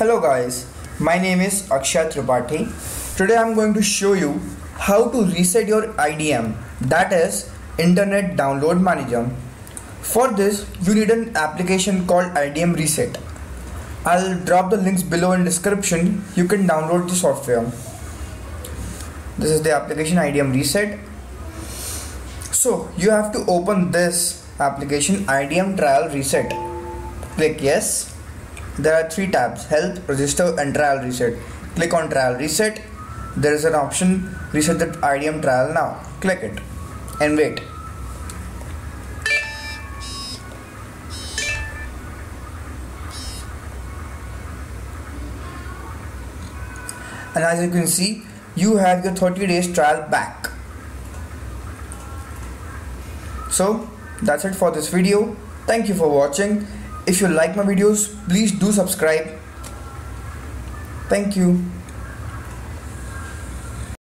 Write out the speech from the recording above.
Hello guys, my name is Akshay Tripathi. Today I'm going to show you how to reset your IDM that is Internet Download Manager. For this you need an application called IDM Reset. I'll drop the links below in description. You can download the software. This is the application IDM Reset. So you have to open this application IDM Trial Reset. Click yes there are three tabs help register and trial reset. Click on trial reset. There is an option reset the idm trial now. Click it and wait. And as you can see you have your 30 days trial back. So that's it for this video. Thank you for watching if you like my videos please do subscribe. Thank you